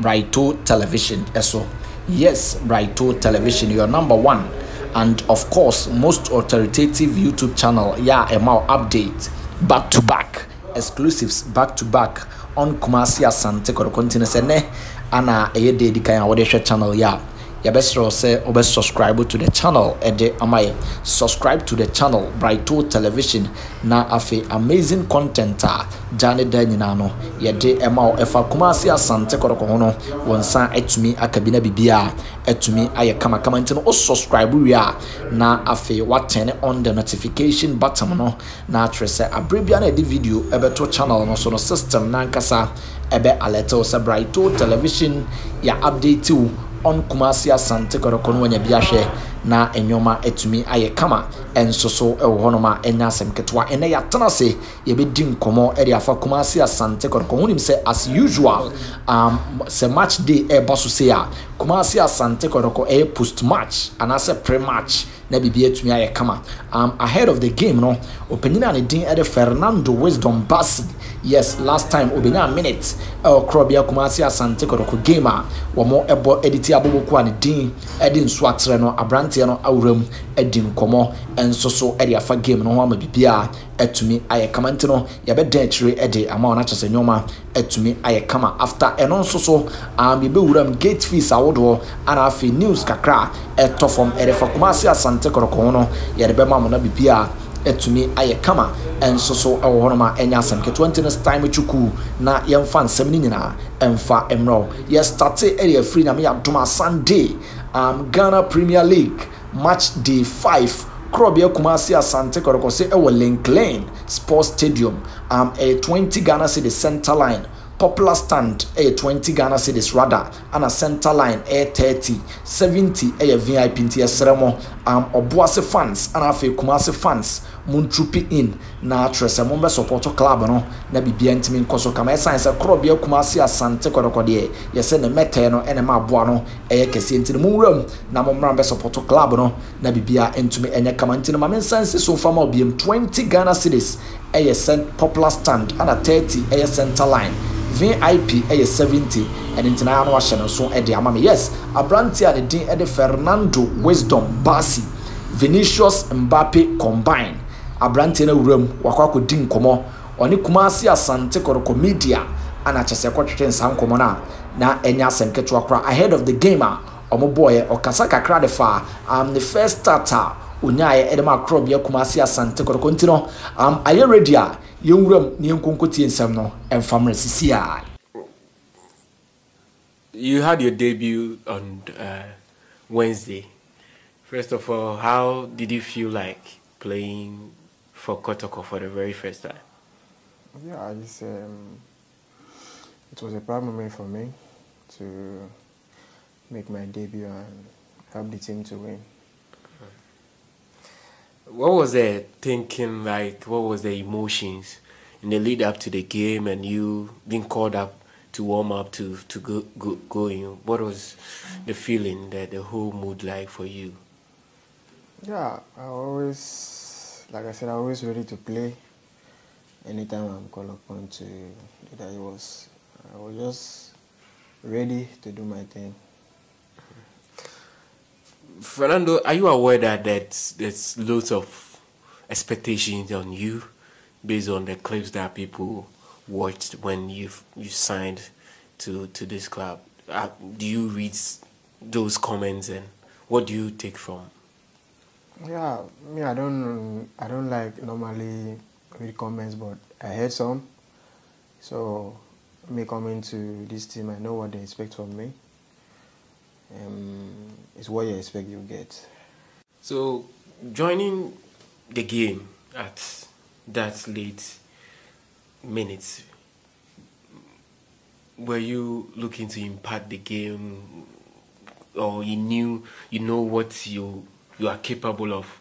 brighto television ɛso yes brighto television your number one. And of course most authoritative youtube channel. Yɛ a ɛma wo update. Back to back. Exclusives back to back. On kumasi asante sɛ nɛ ana ɛyɛ de edi kan a wɔde channel yɛ a yɛbɛsrɛ sɛ wobɛ subscribe to the channel. Ɛde ama yɛ subscribe to the channel? Brighto television. Na afei amazing content a gya ne da nyinaa no yɛde ɛma wo ɛfa kumase asante kɔdɔkɔ ho no wɔ nsa atumi aka bi na biribiaa atumi ayɛ kamakama nti no wo subscribe wie a na afei watɛne on the notification button no. Na akyerɛ sɛ aberɛ bia na yɛde video ɛbɛto channel no. So no system nankasa ɛbɛ alert wo sɛ brighto television. Yɛ update wo on kumasi asante kɔrɔkɔ no wanya bi ahwɛ na nneɛma atumi ayɛ kama nso so wɔ hɔnom a ɛnya asɛm ketewa ɛnɛ yɛatena ase yɛbɛdi nkɔmmɔ de afa kumasi asante kɔrɔkɔ wonim sɛ as usual um, sɛ match day ɛreba so sei a kumasi asante kɔrɔkɔ ɛyɛ post match anaasɛ pre match na biribi atumi ayɛ kama. Um, ahead of the game no ɔpanyin a ne din de fernando wisdom basi yes last time obenya minute ɛwɔ korɔ bia kumasi asante kɔdɔkɔ game a wɔn ɛbɔ ɛde ti aboboko a ne din ɛde nso atrɛ no aberanteɛ no awura mu ɛdi nkɔmɔ ɛnso so ɛde afa game no ho ama biribiara ɛtumi ayɛ kama. Nti no yɛbɛdan akyire ɛde ama wɔn akyɛ sɛ nneɛma ɛtumi ayɛ kama. After ɛno nso so um, yɛbɛwura gate fees ahodoɔ ana afei news kakra ɛtɔ fam ɛde fa kumasi asante kɔdɔkɔ ho no yɛde bɛma wɔn na biribiara atumi ayɛ kama. Nso so wɔ hɔnom a ɛnyɛ asɛm ketewa. Nti no time twuku na yɛmfa nsɛm no nyinaa ɛmfa mmerɛ yɛstate ɛde afiri nyame yɛadom sunday um, ghana premier league match day 5 korɔbea kumase asante kɔrɔkɔ sɛ ɛwɔ link lane sports stadium. Um, ɛyɛ 20 ghana city center line popular stand ɛyɛ 20 ghana cedis rather ana center line ɛyɛ 30 70 ɛyɛ vip nti yɛsrɛ mo. Um, ɔboase fans ana afei kumase fans montrupi in. Na akyerɛ sɛ mombɛ support club no na biribia ntumi nkɔ so kama. Ɛsan sɛ korɔbea kumase asante kɔdɔkɔ deɛ yɛsɛ ne mɛtɛɛ no ɛne ma aboa no ɛyɛ kɛseɛ. Nti no monwura mu na mommra bɛ support club no na biribia ntumi ɛnyɛ kama. Nti no ma mensan si so mfama obiam. 20 ghana cedis ɛyɛ popular stand ana 30 ɛyɛ center line vip ɛyɛ 70 ɛne ntina no ahyɛ no so de ama me. Yes aberante a ne din de fernando wisdom basi vinicius mbappe combine aberanteɛ no awura mu wakɔ akɔdi nkɔmmɔ. Ɔne kumase asante kɔrɔkɔ media ana kyɛ sɛ kɔtwetwe nsa nkɔmmɔ no na ɛnyɛ asɛm ketewa koraa. Ahead of the game a ɔmo bɔɔyɛ ɔkasa kakra de fa um, the first start a onyaayɛ ɛde ma akorɔbea kumase asante kɔrɔkɔ nti no um, ayɛ ready a yɛnwura mu ne yɛnkonkotie nsɛm no ɛmfa mmerɛ sisi a You had your debut on uh, Wednesday. First of all, how did you feel like playing for Kotoko for the very first time? Yeah, I just um, it was a proud moment for me to make my debut and help the team to win. What was the thinking like? What was the emotions in the lead up to the game, and you being called up to warm up to to go go going? What was the feeling, that the whole mood like for you? Yeah, I always, like I said, I'm always ready to play. Anytime I'm called upon to that, it was, I was just ready to do my thing. Fernando, are you aware that there's, there's loads of expectations on you based on the clips that people watched when you you signed to to this club? Uh, do you read those comments and what do you take from? Yeah, me, I don't, I don't like normally read comments, but I heard some. So, me coming to this team, I know what they expect from me. Um, it's what you expect you get. So, joining the game at that late minutes, were you looking to impact the game, or you knew you know what you you are capable of?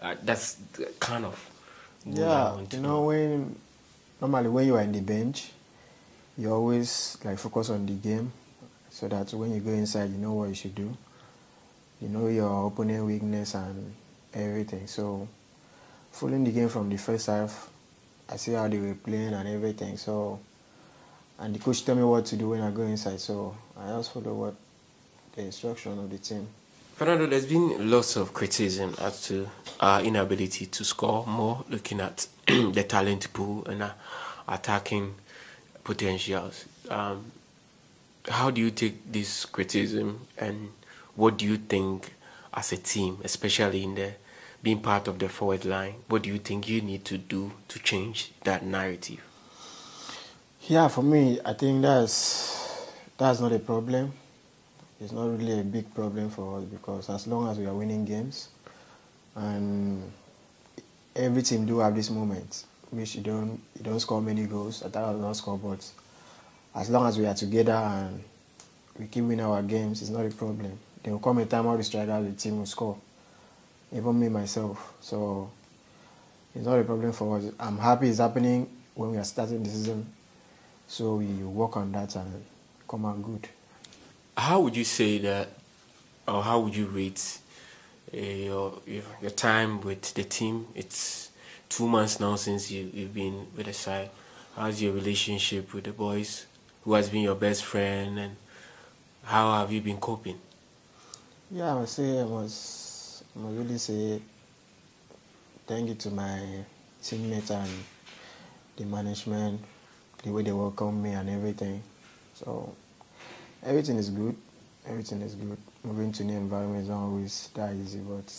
Uh, that's kind of Yeah, want to you know when normally when you are in the bench, you always like focus on the game, so that when you go inside, you know what you should do. You know your opponent weakness and everything. So following the game from the first half, I see how they were playing and everything. So and the coach tell me what to do when I go inside. So I just follow what the instruction of the team. Fernando, there's been lots of criticism as to our inability to score more, looking at the talent pool and attacking potentials. Um, how do you take this criticism, and what do you think as a team, especially in the being part of the forward line, what do you think you need to do to change that narrative? Yeah, for me, I think that's that's not a problem. It's not really a big problem for us because as long as we are winning games, and every team do have this moment, which you don't you don't score many goals. I thought I not score, but as long as we are together and we keep winning our games, it's not a problem. There will come a time all the strikers the team will score, even me myself. So it's not a problem for us. I'm happy it's happening when we are starting the season. So we work on that and come out good. How would you say that, or how would you rate uh, your, your your time with the team? It's two months now since you you've been with the side. How's your relationship with the boys? Who has been your best friend, and how have you been coping? Yeah, I must say I must, I really say thank you to my teammates and the management, the way they welcome me and everything. So everything is good. Everything is good. Moving to new environment is not always that easy, but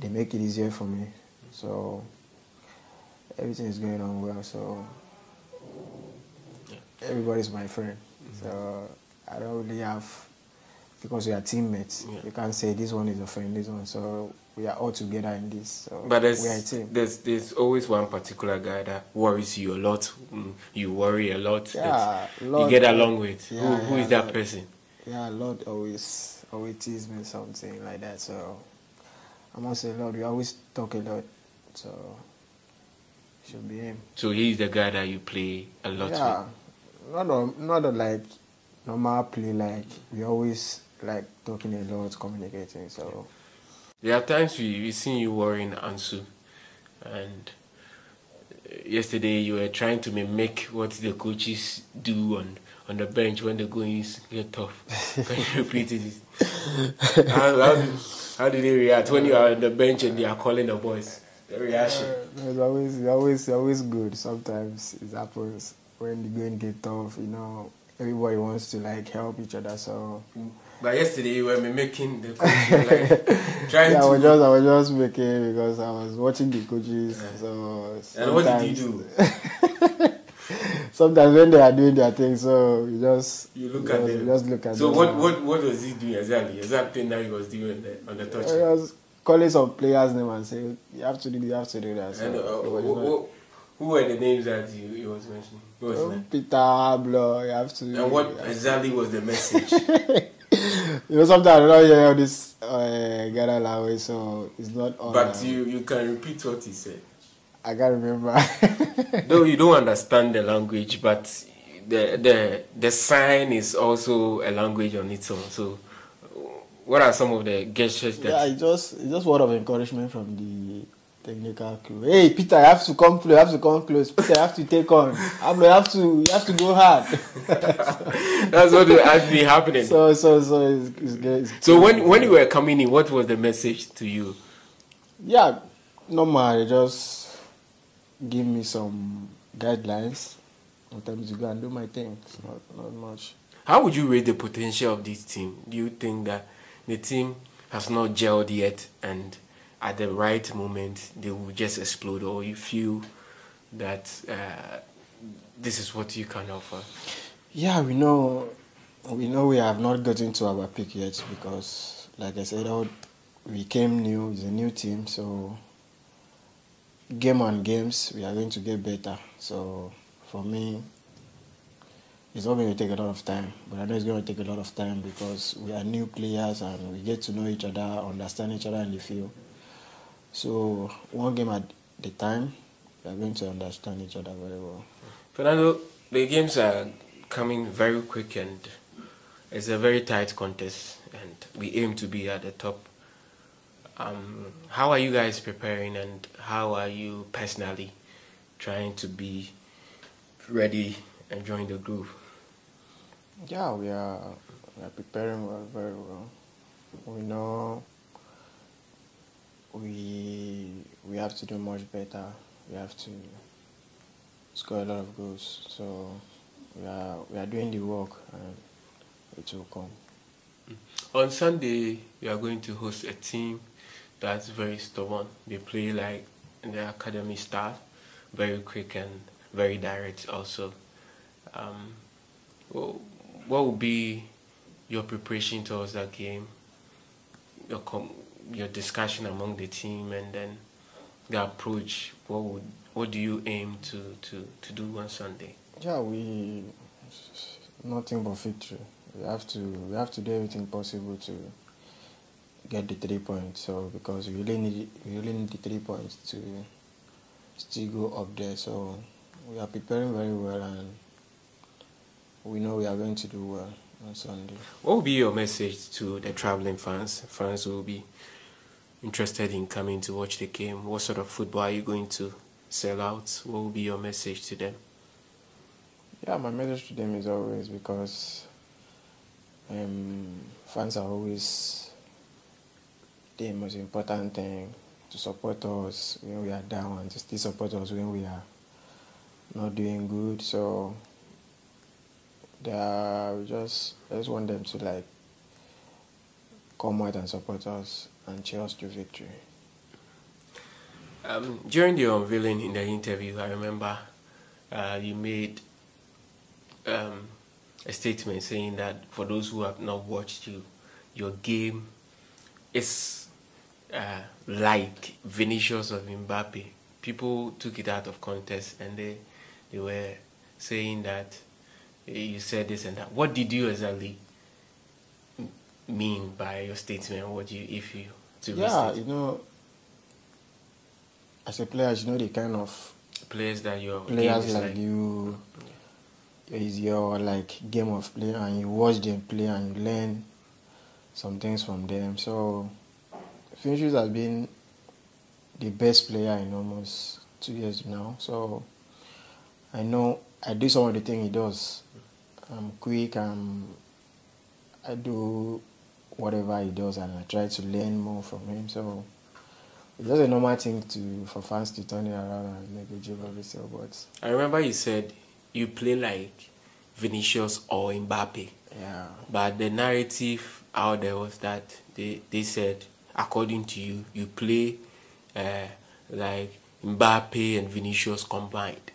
they make it easier for me. So everything is going on well. So everybody's my friend. So I don't really have because we are teammates. Yeah. You can't say this one is a friend, this one. So we are all together in this. So But we are a there's team. there's there's always one particular guy that worries you a lot. mm, You worry a lot. Yeah, that you get along with. yeah, who, who yeah, is that lot. person? Yeah, Lord always always tease me something like that. So I must say, Lord, we always talk a lot. So should be him. So he's the guy that you play a lot yeah, with. Not a, not a, like normal play. Like we always like talking a lot, communicating. So There are times we we seen you worrying Ansu, and yesterday you were trying to mimic what the coaches do on on the bench when the goings get tough. Can you repeat it? how, how, do, how do they react when you are on the bench and they are calling the boys? The reaction. Uh, it's always it's always always good. Sometimes it happens when the going get tough. You know, everybody wants to like help each other. So But yesterday you were making the coach, like trying yeah, I was just I was just making because I was watching the coaches. So and what did you do? Sometimes when they are doing their thing, so you just You look just, at them. Just look at so them. what what what was he doing exactly? Exact thing that he was doing on the, on the touch. I was calling some players' name and say you have to do you have to do that. So And uh, it who, was who, not- who- who were the names that you, you was mentioning? Who was Oh. Peter Blo, you have to. And what exactly was the message? you know, sometimes I don't hear all this uh, Ghana language, so it's not all. but um, you, you can repeat what he said. I can't remember. Though you don't understand the language, but the the the sign is also a language on its own. So, what are some of the gestures that? yeah, it's just it's just word of encouragement from the technical crew. Hey, Peter, you have to come close. You have to come close. Peter, you have to take on. Ablo, you have to you have to go hard. That's what has been happening. So, so so so it's, it's. It's when when you were coming in, what was the message to you? yeah, normal. Just give me some guidelines. Sometimes you go and do my thing. It's not not much. How would you rate the potential of this team? Do you think that the team has not gelled yet and at the right moment they will just explode or you feel that uh, this is what you can offer? Yeah, we know we know we have not gotten to our peak yet because, like I said, we came new. It's a new team, so game on games we are going to get better. So for me, it's not going to take a lot of time, but I know it's going to take a lot of time because we are new players and we get to know each other, understand each other in the field. So one game at the time, we are going to understand each other very well. Fernando, the games are coming very quick and it's a very tight contest and we aim to be at the top. Um, how are you guys preparing and how are you personally trying to be ready and join the group? Yeah, we are, we are preparing well, very well. We know we we have to do much better. We have to score a lot of goals. So we are we are doing the work and it will come. On Sunday, you are going to host a team that's very stubborn. They play like the academy style, very quick and very direct also. Um, wh- what will be your preparation towards that game? Your com- your discussion among the team and then the approach. What would what do you aim to, to, to do on Sunday? Yeah, we nothing but victory. We have to we have to do everything possible to get the three points. So because we really need we really need the three points to still go up there. So we are preparing very well and we know we are going to do well on Sunday. What will be your message to the traveling fans? Fans will be interested in coming to watch the game. What sort of football are you going to sell out? What will be your message to them? Yeah, my message to them is always because um, fans are always the most important thing to support us when we are down and to still support us when we are not doing good. So they are, just I just want them to like come out and support us and cheer us to victory. Um, during the unveiling in the interview, I remember uh, you made um, a statement saying that for those who have not watched you, your game is uh, like Vinicius of Mbappe. People took it out of context and they they were saying that eh, you said this and that. What did you exactly mean by your statement? What do you, if you to Yeah, you know, as a player, you know the kind of players that you players like, like? you is your like game of play and you watch them play and you learn some things from them. So Vinicius has been the best player in almost two years now. So I know I do some of the things he does. I'm quick. I'm I do whatever he does, and I try to learn more from him. So it's just a normal thing to for fans to turn it around and make a joke of it. But I remember you said you play like Vinicius or Mbappe, yeah, but the narrative out there was that they, they said, according to you, you play uh, like Mbappe and Vinicius combined.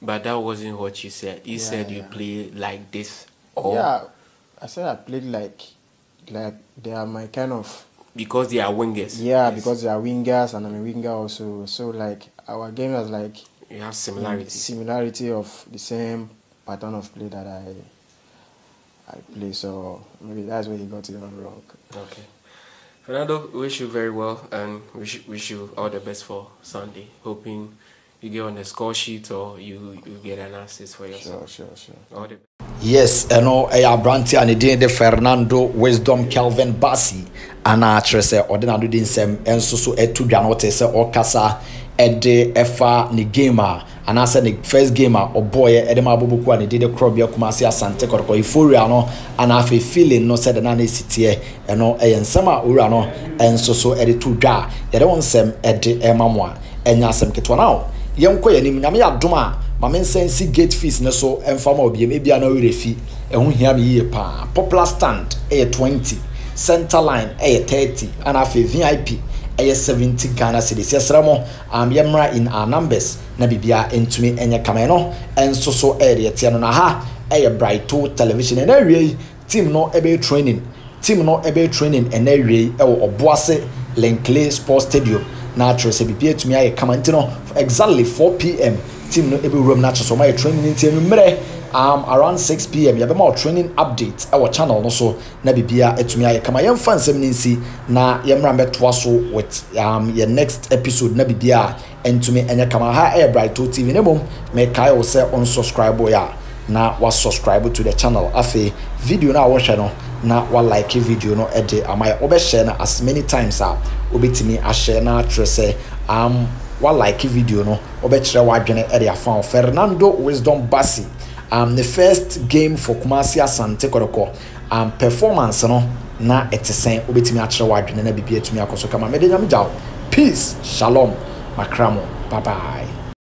But that wasn't what you said. You Yeah, said you yeah. play like this, or yeah. I said I played like like they are my kind of because they are wingers. yeah Yes. because they are wingers and I'm a winger also. So like our game is like you have similarity. similarity of the same pattern of play that I I play. So maybe that's where you got it all wrong. Okay. Fernando, wish you very well and wish, wish you all the best for Sunday. Hoping you get on the score sheet or you, you get an assist for yourself. Sure, sure, sure. All the yes ɛno ɛyɛ aberante a ne din de fernando wisdom kelvin basi anaa kyerɛ sɛ ɔde n'ado de nsɛm nso so atu dwa no ɔte sɛ ɔkasa ɛde ɛfa ne game a anaasɛ ne first game a ɔbɔɔyɛ ɛde ma aboboku a ne din de korɔbea kumase asante kɔtɔkɔ euphoria no anaa afei feeling no sɛde na ne si teɛ ɛno ɛyɛ nsɛm a owura no nso so ɛde to dwa a yɛde wɔn nsɛm ɛde ɛma mo a ɛnyɛ asɛm ketewa. Na yɛnkɔ yɛn anim nyame yɛ adom a maame nsa nsi gate fees ne so mfa ma obiam ebia na ɔwerɛ fi ɛho hia me yie paa. Popular stand ɛyɛ twenty. Center line ɛyɛ thirty. Ɛna afei vip ɛyɛ seventy ghana cedis. Yɛsrɛ mo um, yɛmmra in our numbers na biribia ntumi ɛnyɛ kama. No ɛnso so ɛyɛ deɛ ɛteɛ no na ha ɛyɛ brighto television. Ɛna awie yi team no ɛbɛyɛ training. Team no ɛbɛyɛ training ɛna awie yi ɛwɔ ɔboase lenkle sports stadium. Na akyerɛ sɛ biribi atumi ayɛ kama. Nti no exactly 4 pm team no ɛbɛwuram no akyerɛ sɛ ɔmayɛ training nti anwummerɛ um, around 6 pm yɛbɛma wo training update ɛwɔ channel no so na biribia atumi ayɛ. Kama yɛmfa nsɛm no nsi na yɛmmra mbɛtoa so with um, yɛ next episode na biribia ɛntumi ɛnyɛ. Kama ha ɛyɛ brighto tv na mmom mekae wo sɛ unsubscribe yɛ a na wasubscribe to the channel. Afei video no a wɔhwɛ no na walike video no de ama yɛ. Wobɛhyɛ no as many times a wobɛtumi ahyɛ na akyerɛ sɛ um, walike video no wobɛkyerɛ w'adwene de afa wo. Fernando wisdom basi um, the first game for kumasi asante kɔdɔkɔ um, performance no na ɛte sɛn wobɛtumi akyerɛ w'adwene na biribi atumi akɔ so kama. Mede nyame gyaw. Peace. Shalom. Makramo. Bye bye